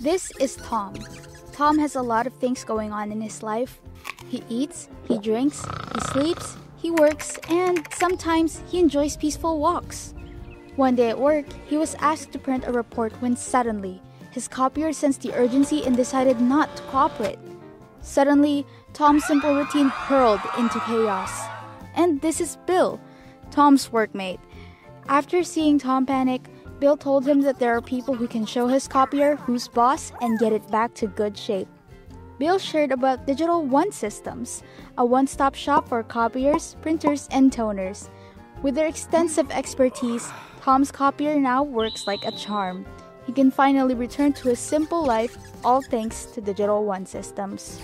This is Tom. Tom has a lot of things going on in his life. He eats, he drinks, he sleeps, he works, and sometimes he enjoys peaceful walks. One day at work, he was asked to print a report when suddenly his copier sensed the urgency and decided not to cooperate. Suddenly, Tom's simple routine hurled into chaos. And this is Bill, Tom's workmate. After seeing Tom panic, Bill told him that there are people who can show his copier who's boss and get it back to good shape. Bill shared about Digital One Systems, a one stop shop for copiers, printers, and toners. With their extensive expertise, Tom's copier now works like a charm. He can finally return to his simple life, all thanks to Digital One Systems.